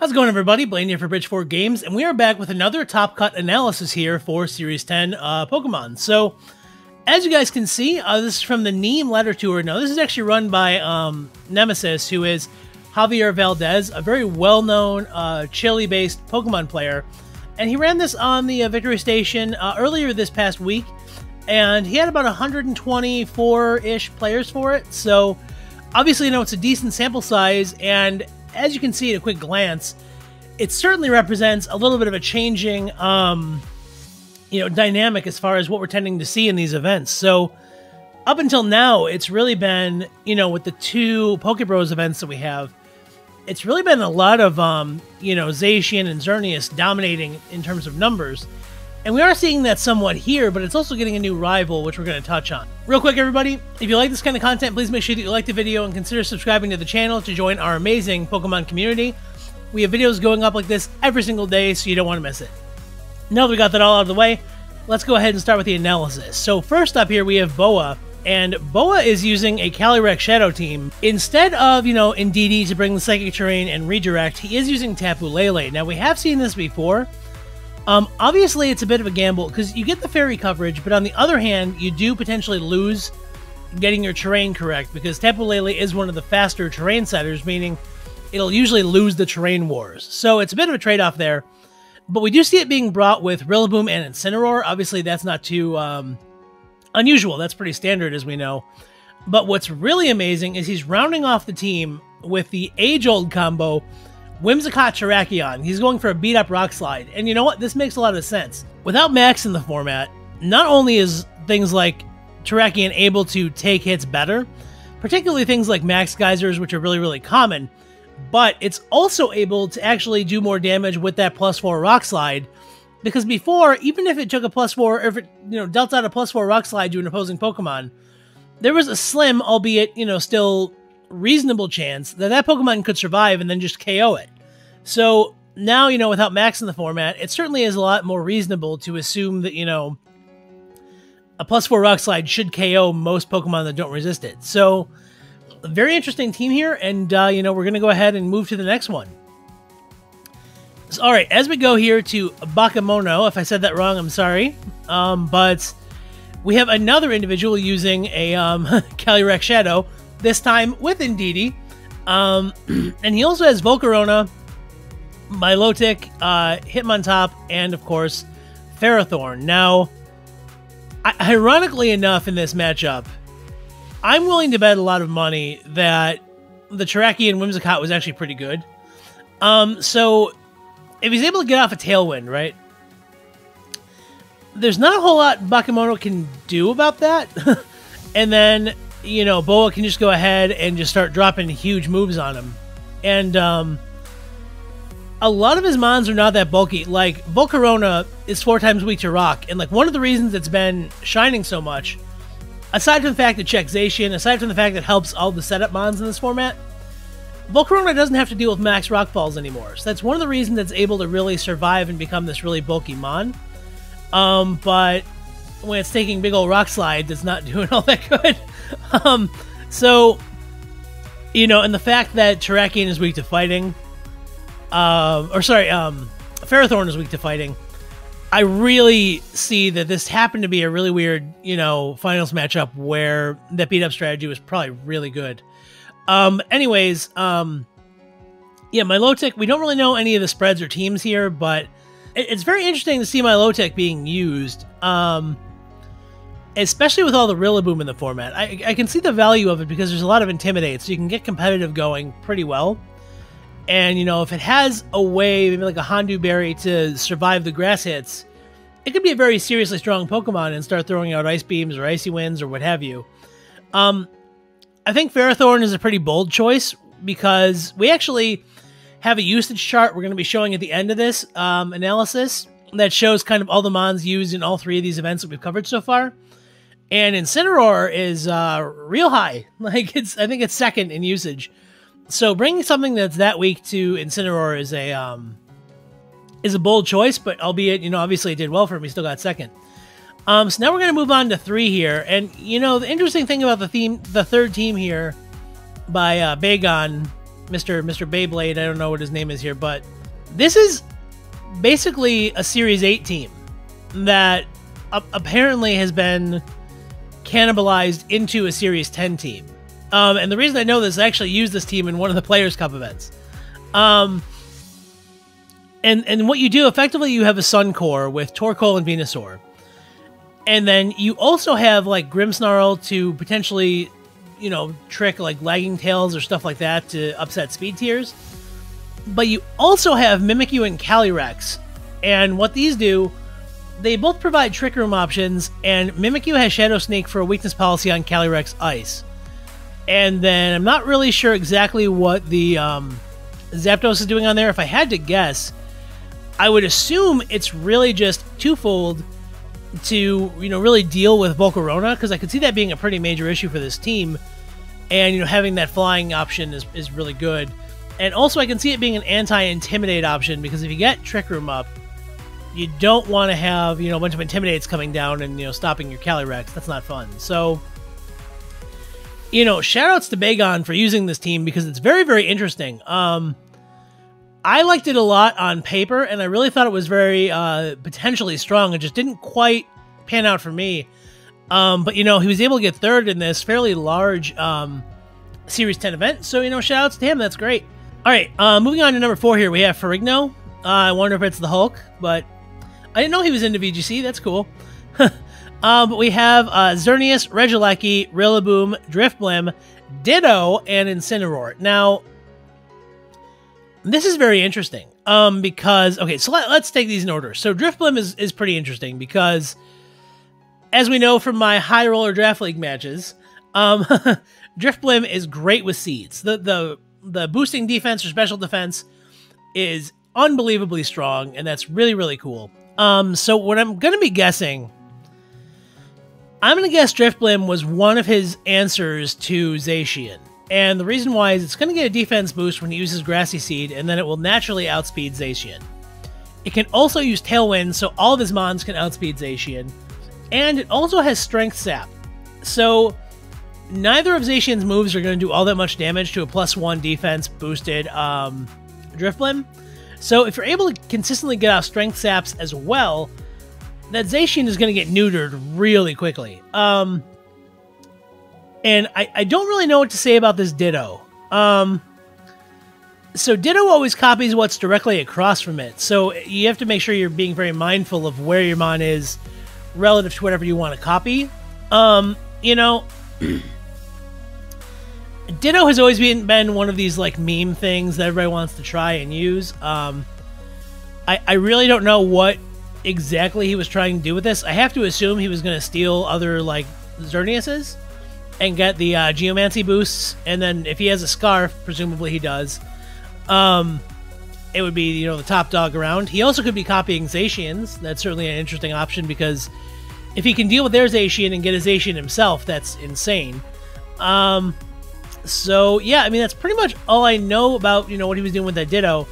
How's it going everybody? Blaine here for BridgeFour Games, and we are back with another Top Cut analysis here for Series 10 uh, Pokemon. So, as you guys can see, uh, this is from the Neem Ladder Tour. Now, this is actually run by um, Nemesis, who is Javier Valdez, a very well-known uh, Chile-based Pokemon player. And he ran this on the uh, Victory Station uh, earlier this past week, and he had about 124-ish players for it. So, obviously, you know, it's a decent sample size, and as you can see at a quick glance, it certainly represents a little bit of a changing, um, you know, dynamic as far as what we're tending to see in these events. So up until now, it's really been, you know, with the two Pokebros events that we have, it's really been a lot of, um, you know, Zacian and Xerneas dominating in terms of numbers. And we are seeing that somewhat here, but it's also getting a new rival, which we're going to touch on. Real quick, everybody, if you like this kind of content, please make sure that you like the video and consider subscribing to the channel to join our amazing Pokemon community. We have videos going up like this every single day, so you don't want to miss it. Now that we got that all out of the way, let's go ahead and start with the analysis. So first up here, we have Boa, and Boa is using a Calyrex Shadow Team. Instead of, you know, Indeedee to bring the Psychic Terrain and redirect, he is using Tapu Lele. Now, we have seen this before, um, obviously, it's a bit of a gamble because you get the fairy coverage, but on the other hand, you do potentially lose getting your terrain correct because Tapu Lele is one of the faster terrain setters, meaning it'll usually lose the terrain wars. So it's a bit of a trade off there. But we do see it being brought with Rillaboom and Incineroar. Obviously, that's not too um, unusual. That's pretty standard, as we know. But what's really amazing is he's rounding off the team with the age old combo Whimsicott Terrakion. He's going for a beat up rock slide. And you know what? This makes a lot of sense. Without Max in the format, not only is things like Terrakion able to take hits better, particularly things like Max Geysers, which are really, really common, but it's also able to actually do more damage with that plus four rock slide. Because before, even if it took a plus four, if it you know dealt out a plus four rock slide to an opposing Pokemon, there was a slim, albeit you know still reasonable chance that that Pokemon could survive and then just KO it. So now, you know, without Max in the format, it certainly is a lot more reasonable to assume that, you know, a plus four Rock Slide should KO most Pokemon that don't resist it. So, very interesting team here, and, uh, you know, we're going to go ahead and move to the next one. So, all right, as we go here to Bakamono, if I said that wrong, I'm sorry. Um, but we have another individual using a um, Calyrex Shadow, this time with Indeedee. Um, and he also has Volcarona, Milotic, uh, Hitmontop, and of course, Ferrothorn. Now, ironically enough, in this matchup, I'm willing to bet a lot of money that the Terrakion Whimsicott was actually pretty good. Um, so, if he's able to get off a Tailwind, right? There's not a whole lot Bakamono can do about that. and then you know, Boa can just go ahead and just start dropping huge moves on him. And um, a lot of his mons are not that bulky. Like, Volcarona is four times weak to rock. And, like, one of the reasons it's been shining so much, aside from the fact that checks Zacian, aside from the fact that it helps all the setup mons in this format, Volcarona doesn't have to deal with max rock falls anymore. So that's one of the reasons it's able to really survive and become this really bulky mon. Um, but when it's taking big old rock slides, it's not doing all that good. um, so, you know, and the fact that Terrakion is weak to fighting, um, or sorry, um, Ferrothorn is weak to fighting, I really see that this happened to be a really weird, you know, finals matchup where that beat up strategy was probably really good. Um, anyways, um, yeah, Milotic, we don't really know any of the spreads or teams here, but it's very interesting to see my low Milotic being used. Um, especially with all the Rillaboom in the format. I, I can see the value of it because there's a lot of Intimidate, so you can get competitive going pretty well. And, you know, if it has a way, maybe like a Hondu Berry to survive the grass hits, it could be a very seriously strong Pokemon and start throwing out Ice Beams or Icy Winds or what have you. Um, I think Ferrothorn is a pretty bold choice because we actually have a usage chart we're going to be showing at the end of this um, analysis that shows kind of all the mons used in all three of these events that we've covered so far and Incineroar is uh, real high. Like it's, I think it's second in usage. So bringing something that's that weak to Incineroar is a um, is a bold choice, but albeit you know obviously it did well for him, he still got second. Um, so now we're going to move on to three here. And, you know, the interesting thing about the theme, the third team here by uh, Bagon, Mr. Mr. Beyblade, I don't know what his name is here, but this is basically a Series 8 team that apparently has been cannibalized into a Series 10 team. Um, and the reason I know this, I actually used this team in one of the Players' Cup events. Um, and and what you do effectively, you have a Sun Core with Torkoal and Venusaur, and then you also have like Grimmsnarl to potentially, you know, trick like Lagging Tails or stuff like that to upset speed tiers. But you also have Mimikyu and Calyrex, and what these do, they both provide Trick Room options, and Mimikyu has Shadow Snake for a weakness policy on Calyrex Ice. And then I'm not really sure exactly what the um, Zapdos is doing on there. If I had to guess, I would assume it's really just twofold to you know really deal with Volcarona because I could see that being a pretty major issue for this team, and you know having that flying option is, is really good, and also I can see it being an anti-intimidate option because if you get Trick Room up, you don't want to have you know a bunch of intimidates coming down and you know stopping your Calyrex. That's not fun. So you know, shoutouts to Bagon for using this team because it's very, very interesting. Um, I liked it a lot on paper, and I really thought it was very uh, potentially strong. It just didn't quite pan out for me. Um, but, you know, he was able to get third in this fairly large um, Series 10 event. So, you know, shoutouts to him. That's great. All right, uh, moving on to number four here, we have Ferrigno. Uh, I wonder if it's the Hulk, but I didn't know he was into VGC. That's cool. Um, but we have uh, Xerneas, Regieleki, Rillaboom, Drifblim, Ditto, and Incineroar. Now, this is very interesting um, because, okay, so let, us take these in order. So Drifblim is, is pretty interesting because, as we know from my high roller draft league matches, um, Drifblim is great with seeds. The, the, the boosting defense or special defense is unbelievably strong, and that's really, really cool. Um, so what I'm going to be guessing I'm going to guess Drifblim was one of his answers to Zacian. And the reason why is it's going to get a defense boost when he uses Grassy Seed, and then it will naturally outspeed Zacian. It can also use Tailwind, so all of his mons can outspeed Zacian. And it also has Strength Sap. So neither of Zacian's moves are going to do all that much damage to a plus one defense boosted um, Drifblim. So if you're able to consistently get off Strength Saps as well, that Zacian is going to get neutered really quickly. Um, and I, I don't really know what to say about this Ditto. Um, so Ditto always copies what's directly across from it. So you have to make sure you're being very mindful of where your mon is relative to whatever you want to copy. Um, you know, Ditto has always been, been one of these like meme things that everybody wants to try and use. Um, I, I really don't know what exactly he was trying to do with this. I have to assume he was going to steal other like Xerneas's and get the uh, Geomancy boosts, and then if he has a scarf, presumably he does. Um, it would be you know the top dog around. He also could be copying Zacians. That's certainly an interesting option because if he can deal with their Zacian and get a Zacian himself, that's insane. Um, so yeah, I mean that's pretty much all I know about you know what he was doing with that Ditto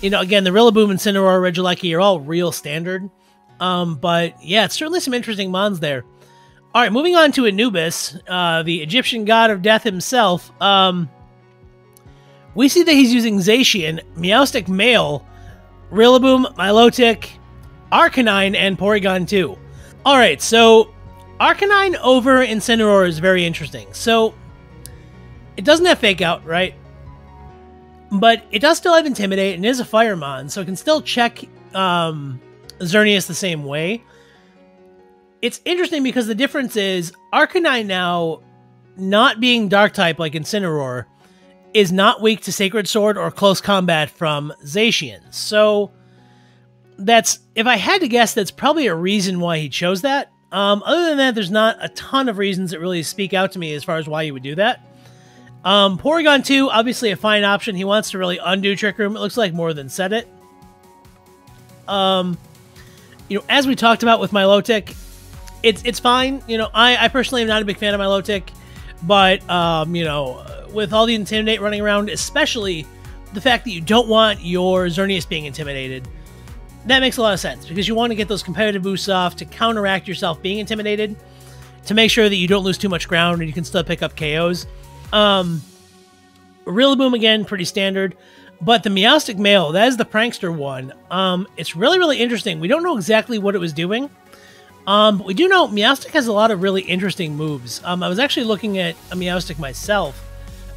you know, again, the Rillaboom and Cineroar Regieleki are all real standard. Um, but yeah, it's certainly some interesting mons there. All right, moving on to Anubis, uh, the Egyptian god of death himself. Um, we see that he's using Zacian, Meowstic Male, Rillaboom, Milotic, Arcanine, and Porygon 2. All right, so Arcanine over Incineroar is very interesting. So it doesn't have Fake Out, right? But it does still have Intimidate and is a Firemon, so it can still check um, Xerneas the same way. It's interesting because the difference is Arcanine now, not being Dark type like Incineroar, is not weak to Sacred Sword or close combat from Zacian. So that's if I had to guess, that's probably a reason why he chose that. Um, other than that, there's not a ton of reasons that really speak out to me as far as why you would do that. Um, Porygon 2, obviously a fine option. He wants to really undo Trick Room. It looks like more than set it. Um, you know, as we talked about with Milotic, it's it's fine. You know, I, I personally am not a big fan of Milotic, but um, you know, with all the Intimidate running around, especially the fact that you don't want your Xerneas being intimidated, that makes a lot of sense because you want to get those competitive boosts off to counteract yourself being intimidated, to make sure that you don't lose too much ground and you can still pick up KOs. Um, Rillaboom again, pretty standard. But the Meowstic male, that is the prankster one. Um, it's really, really interesting. We don't know exactly what it was doing. Um, but we do know Meowstic has a lot of really interesting moves. Um, I was actually looking at a Meowstic myself,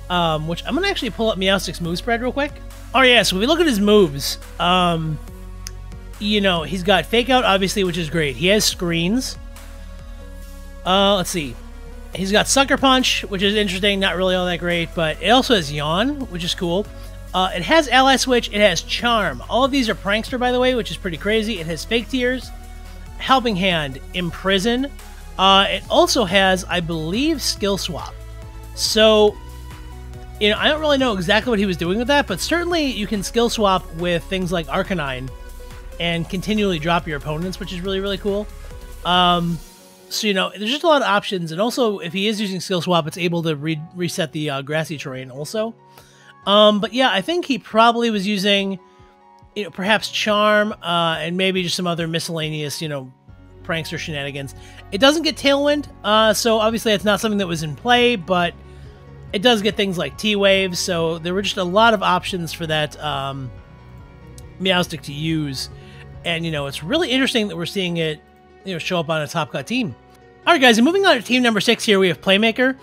um, which I'm going to actually pull up Meowstic's move spread real quick. Oh, yeah, so we look at his moves. Um, you know, he's got Fake Out, obviously, which is great. He has screens. Uh, let's see. He's got Sucker Punch, which is interesting, not really all that great, but it also has Yawn, which is cool. Uh, it has Ally Switch, it has Charm. All of these are Prankster, by the way, which is pretty crazy. It has Fake Tears, Helping Hand, Imprison. Uh, it also has, I believe, Skill Swap. So, you know, I don't really know exactly what he was doing with that, but certainly you can skill swap with things like Arcanine and continually drop your opponents, which is really, really cool. Um, so, you know, there's just a lot of options. And also, if he is using skill swap, it's able to re reset the uh, grassy terrain also. Um, but yeah, I think he probably was using, you know, perhaps Charm uh, and maybe just some other miscellaneous, you know, prankster shenanigans. It doesn't get Tailwind, uh, so obviously it's not something that was in play, but it does get things like T-Waves, so there were just a lot of options for that um, Meowstic to use. And, you know, it's really interesting that we're seeing it, you know, show up on a Top Cut team. All right, guys, and moving on to team number six here, we have Playmaker.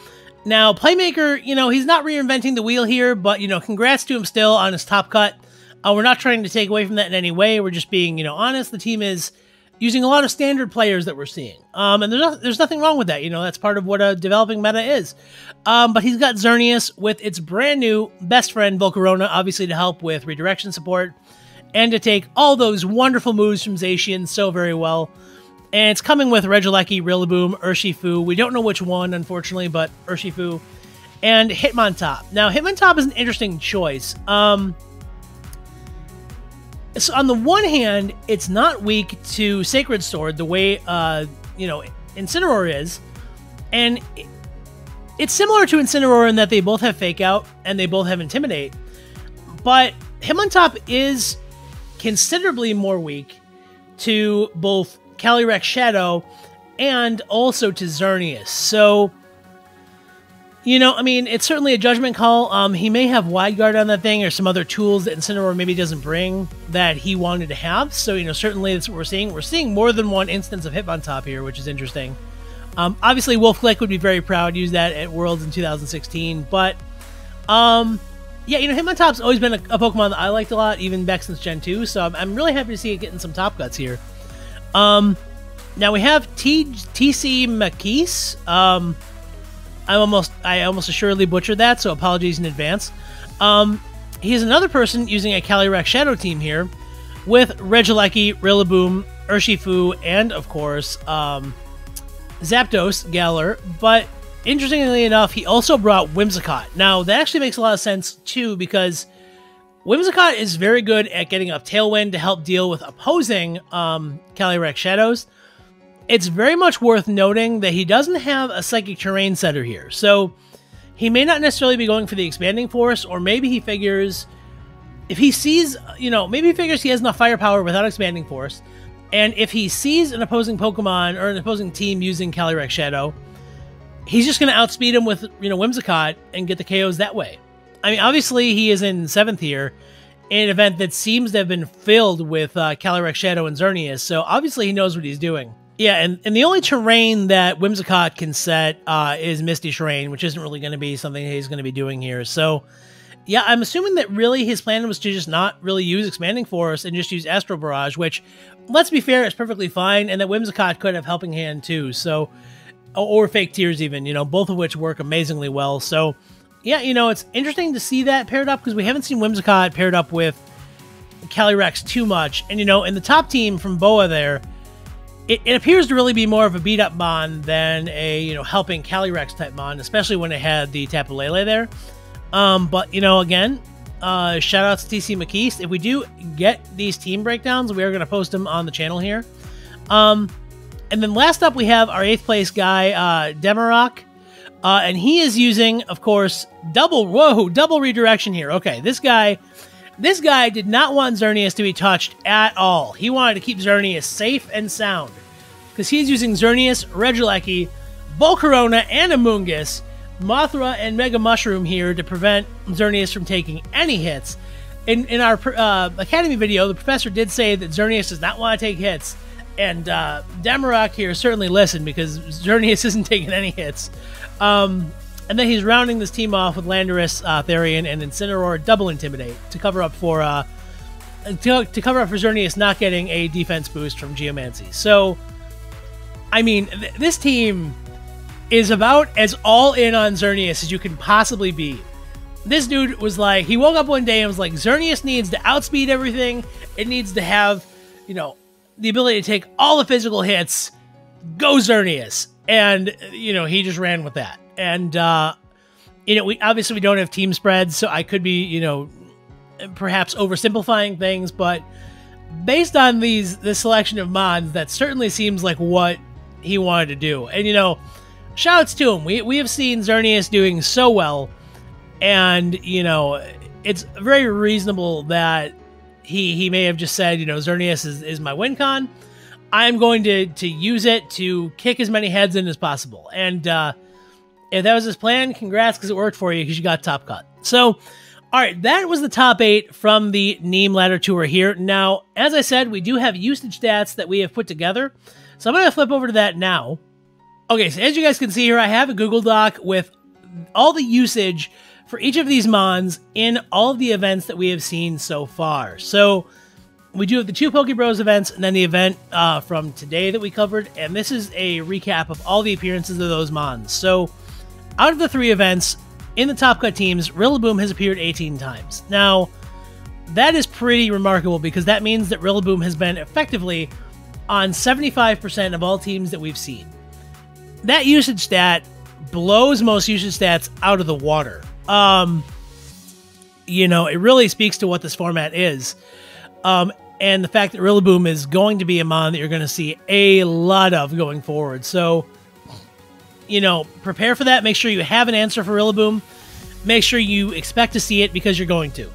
Now, Playmaker, you know, he's not reinventing the wheel here, but, you know, congrats to him still on his Top Cut. Uh, we're not trying to take away from that in any way. We're just being, you know, honest. The team is using a lot of standard players that we're seeing. Um, and there's, no, there's nothing wrong with that. You know, that's part of what a developing meta is. Um, but he's got Xerneas with its brand new best friend, Volcarona, obviously to help with redirection support and to take all those wonderful moves from Zacian so very well. And it's coming with Regieleki, Rillaboom, Urshifu. We don't know which one, unfortunately, but Urshifu. And Hitmontop. Now, Hitmontop is an interesting choice. Um, so on the one hand, it's not weak to Sacred Sword the way, uh, you know, Incineroar is. And it's similar to Incineroar in that they both have Fake Out and they both have Intimidate. But Hitmontop is considerably more weak to both Calyrex Shadow and also to Xerneas. So, you know, I mean, it's certainly a judgment call. Um, he may have Wide Guard on that thing or some other tools that Incineroar maybe doesn't bring that he wanted to have. So, you know, certainly that's what we're seeing. We're seeing more than one instance of Hitmontop here, which is interesting. Um, obviously, Wolfe Glick would be very proud to use that at Worlds in 2016, but um, yeah, you know, Hitmontop's always been a, a, Pokemon that I liked a lot, even back since Gen 2, so I'm, I'm really happy to see it getting some top cuts here. Um, now we have T TC. Um, I almost I almost assuredly butchered that, so apologies in advance. Um, he is another person using a Calyrex Shadow team here with Regieleki, Rillaboom, Urshifu, and of course um, Zapdos, Galar. But interestingly enough, he also brought Whimsicott. Now that actually makes a lot of sense too because Whimsicott is very good at getting a Tailwind to help deal with opposing um, Calyrex Shadows. It's very much worth noting that he doesn't have a Psychic Terrain setter here, so he may not necessarily be going for the Expanding Force, or maybe he figures if he sees, you know, maybe he figures he has enough firepower without Expanding Force, and if he sees an opposing Pokemon or an opposing team using Calyrex Shadow, he's just going to outspeed him with, you know, Whimsicott and get the KOs that way. I mean, obviously he is in seventh here in an event that seems to have been filled with uh, Calyrex Shadow and Xerneas, so obviously he knows what he's doing. Yeah, and, and the only terrain that Whimsicott can set uh, is Misty Terrain, which isn't really going to be something he's going to be doing here. So, yeah, I'm assuming that really his plan was to just not really use Expanding Force and just use Astral Barrage, which, let's be fair, is perfectly fine, and that Whimsicott could have Helping Hand too, so, or Fake Tears even, you know, both of which work amazingly well. So, yeah, you know, it's interesting to see that paired up because we haven't seen Whimsicott paired up with Calyrex too much. And, you know, in the top team from Boa there, it, it appears to really be more of a beat up Mon than a, you know, helping Calyrex type Mon, especially when it had the Tapu Lele there. Um, but, you know, again, uh, shout out to TC McKeest. If we do get these team breakdowns, we are going to post them on the channel here. Um, and then last up, we have our eighth place guy, uh, Demarok. Uh, and he is using, of course, double, whoa, double redirection here. Okay, this guy, This guy did not want Xerneas to be touched at all. He wanted to keep Xerneas safe and sound. Because he's using Xerneas, Regieleki, Volcarona, and Amoonguss, Mothra, and Mega Mushroom here to prevent Xerneas from taking any hits. In, in our uh, Academy video, the professor did say that Xerneas does not want to take hits. And uh, Damrock here certainly listened because Xerneas isn't taking any hits. Um, and then he's rounding this team off with Landorus, uh, Therian, and Incineroar double intimidate to cover up for uh, to, to cover up for Xerneas not getting a defense boost from Geomancy. So, I mean, th- this team is about as all in on Xerneas as you can possibly be. This dude was like, he woke up one day and was like, Xerneas needs to outspeed everything. It needs to have, you know, the ability to take all the physical hits. Go Xerneas. And, you know, he just ran with that and uh, you know, we obviously we don't have team spreads, so I could be, you know, perhaps oversimplifying things, but based on these the selection of mods, that certainly seems like what he wanted to do. And you know, shouts to him. We we have seen Xerneas doing so well, and you know, it's very reasonable that he he may have just said, you know, Xerneas is, is my win con. I'm going to to use it to kick as many heads in as possible. And uh if that was his plan, congrats because it worked for you because you got top cut. So, all right, that was the top eight from the Neem Ladder Tour here. Now, as I said, we do have usage stats that we have put together. So I'm going to flip over to that now. Okay, so as you guys can see here, I have a Google Doc with all the usage for each of these mons in all of the events that we have seen so far. So we do have the two Pokebros events and then the event uh, from today that we covered. And this is a recap of all the appearances of those mons. So out of the three events, in the Top Cut teams, Rillaboom has appeared 18 times. Now, that is pretty remarkable because that means that Rillaboom has been effectively on 75% of all teams that we've seen. That usage stat blows most usage stats out of the water. Um, you know, it really speaks to what this format is. Um, and the fact that Rillaboom is going to be a mon that you're going to see a lot of going forward. So, you know, prepare for that. Make sure you have an answer for Rillaboom. Make sure you expect to see it because you're going to.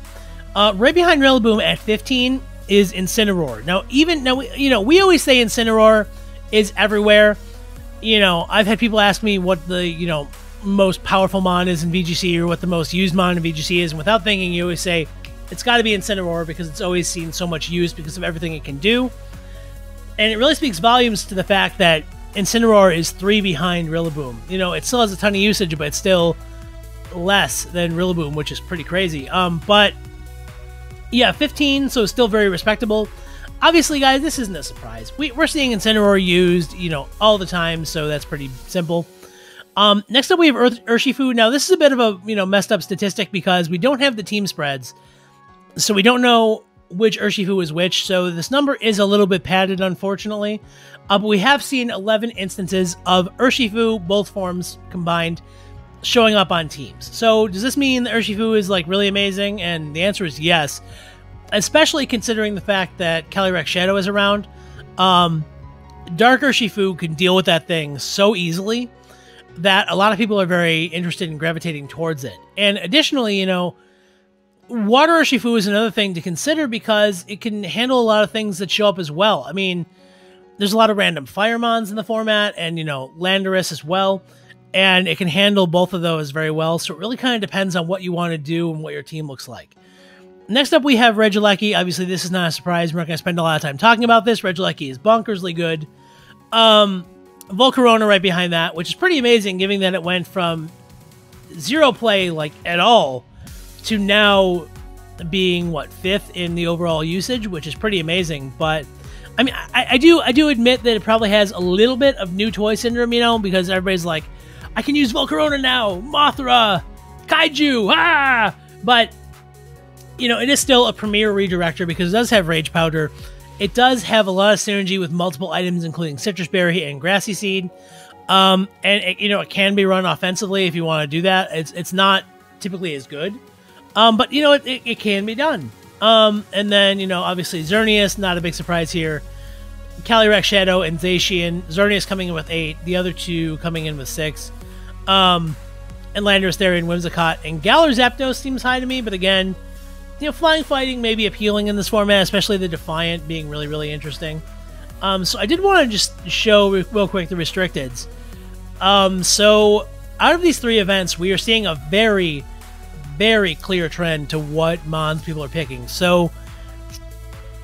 Uh, right behind Rillaboom at 15 is Incineroar. Now, even now, you know, we always say Incineroar is everywhere. You know, I've had people ask me what the you know most powerful mon is in VGC or what the most used mon in VGC is, and without thinking, you always say it's got to be Incineroar because it's always seen so much use because of everything it can do. And it really speaks volumes to the fact that Incineroar is three behind Rillaboom. You know, it still has a ton of usage, but it's still less than Rillaboom, which is pretty crazy. Um, but yeah, 15, so still very respectable. Obviously, guys, this isn't a surprise. We, are seeing Incineroar used, you know, all the time, so that's pretty simple. Um, next up, we have Earth Urshifu. Now, this is a bit of a you know messed up statistic because we don't have the team spreads, so we don't know which Urshifu is which. So this number is a little bit padded, unfortunately. Uh, but we have seen 11 instances of Urshifu, both forms combined, showing up on teams. So does this mean that Urshifu is like really amazing? And the answer is yes, especially considering the fact that Calyrex Shadow is around. Um, Dark Urshifu can deal with that thing so easily that a lot of people are very interested in gravitating towards it. And additionally, you know, Water Urshifu is another thing to consider because it can handle a lot of things that show up as well. I mean, there's a lot of random Firemons in the format, and you know Landorus as well, and it can handle both of those very well. So it really kind of depends on what you want to do and what your team looks like. Next up, we have Regieleki. Obviously, this is not a surprise. We're not going to spend a lot of time talking about this. Regieleki is bonkersly good. Um, Volcarona right behind that, which is pretty amazing, given that it went from zero play like at all to now being what fifth in the overall usage, which is pretty amazing. But I mean, I, I, do I do admit that it probably has a little bit of new toy syndrome, you know, because everybody's like, I can use Volcarona now, Mothra, Kaiju, ah! But you know, it is still a premier redirector because it does have Rage Powder. It does have a lot of synergy with multiple items, including Sitrus Berry and Grassy Seed. Um, and it, you know, it can be run offensively if you want to do that. It's it's not typically as good, um, but you know, it, it, it can be done. Um, and then, you know, obviously Xerneas, not a big surprise here. Calyrex Shadow and Zacian. Xerneas coming in with eight, the other two coming in with six. Um, and Landorus, Therian, Whimsicott, and Galar Zapdos seems high to me, but again, you know, flying fighting may be appealing in this format, especially the Defiant being really, really interesting. Um, so I did want to just show real quick the restricteds. Um, so out of these three events, we are seeing a very, very clear trend to what Mons people are picking. So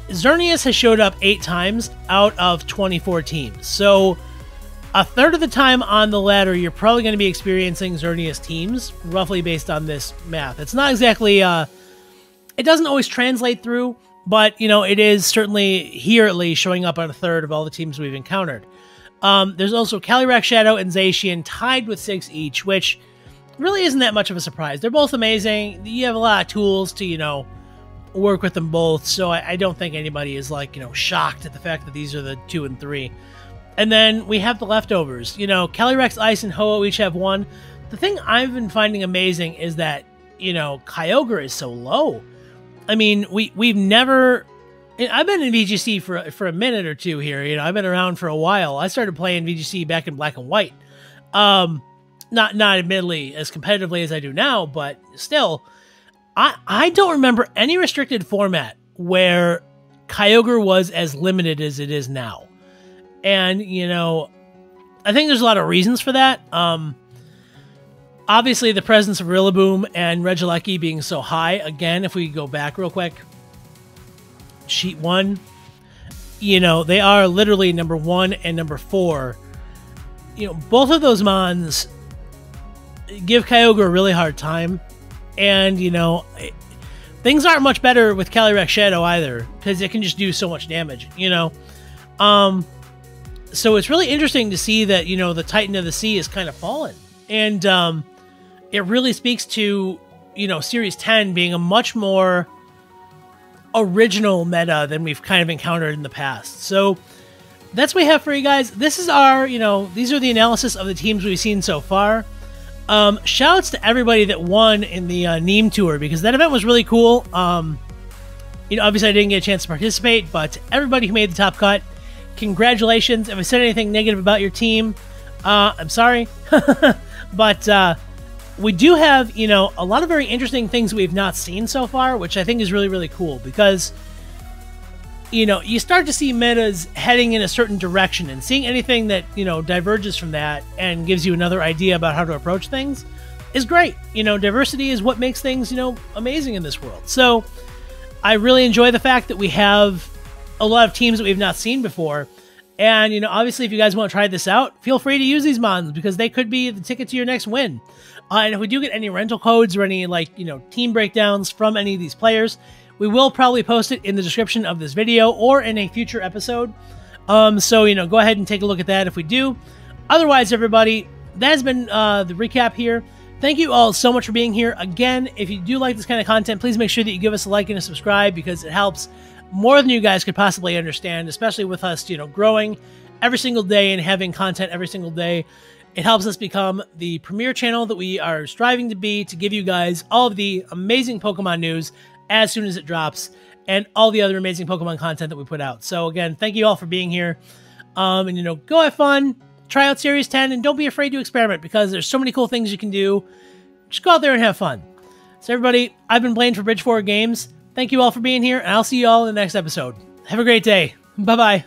Xerneas has showed up eight times out of 24 teams. So a third of the time on the ladder, you're probably going to be experiencing Xerneas teams, roughly based on this math. It's not exactly, uh, it doesn't always translate through, but, you know, it is certainly here at least showing up on a third of all the teams we've encountered. Um, there's also Calyrex Shadow and Zacian tied with six each, which really isn't that much of a surprise. They're both amazing. You have a lot of tools to, you know, work with them both, so I, I don't think anybody is, like, you know, shocked at the fact that these are the two and three. And then we have the leftovers. You know, Calyrex, Ice, and Ho-Oh each have one. The thing I've been finding amazing is that, you know, Kyogre is so low. I mean, we, we've never... I've been in VGC for, for a minute or two here. You know, I've been around for a while. I started playing VGC back in black and white. Um, not, not admittedly as competitively as I do now, but still, I, I don't remember any restricted format where Kyogre was as limited as it is now. And, you know, I think there's a lot of reasons for that. Um, obviously, the presence of Rillaboom and Regieleki being so high. Again, if we go back real quick, sheet one, you know, they are literally number one and number four. You know, both of those Mons give Kyogre a really hard time. And, you know, things aren't much better with Calyrex Shadow either, because it can just do so much damage, you know? Um, so it's really interesting to see that you know the Titan of the Sea is kind of fallen, and um, it really speaks to you know Series Ten being a much more original meta than we've kind of encountered in the past. So that's what we have for you guys. This is our you know these are the analysis of the teams we've seen so far. Um, shouts to everybody that won in the uh, Neem tour because that event was really cool. Um, you know, obviously I didn't get a chance to participate, but everybody who made the top cut congratulations. If I said anything negative about your team, uh, I'm sorry. but uh, we do have, you know, a lot of very interesting things we've not seen so far, which I think is really, really cool because, you know, you start to see metas heading in a certain direction and seeing anything that, you know, diverges from that and gives you another idea about how to approach things is great. You know, diversity is what makes things, you know, amazing in this world. So I really enjoy the fact that we have a lot of teams that we've not seen before. And, you know, obviously, if you guys want to try this out, feel free to use these Mons because they could be the ticket to your next win. Uh, and if we do get any rental codes or any, like, you know, team breakdowns from any of these players, we will probably post it in the description of this video or in a future episode. Um, so, you know, go ahead and take a look at that if we do. Otherwise, everybody, that has been uh, the recap here. Thank you all so much for being here. Again, if you do like this kind of content, please make sure that you give us a like and a subscribe because it helps more than you guys could possibly understand, especially with us, you know, growing every single day and having content every single day. It helps us become the premier channel that we are striving to be to give you guys all of the amazing Pokemon news as soon as it drops and all the other amazing Pokemon content that we put out. So again, thank you all for being here. Um, and you know, go have fun, try out Series 10, and don't be afraid to experiment because there's so many cool things you can do. Just go out there and have fun. So everybody, I've been Blaine for BridgeFour Games. Thank you all for being here, and I'll see you all in the next episode. Have a great day. Bye bye.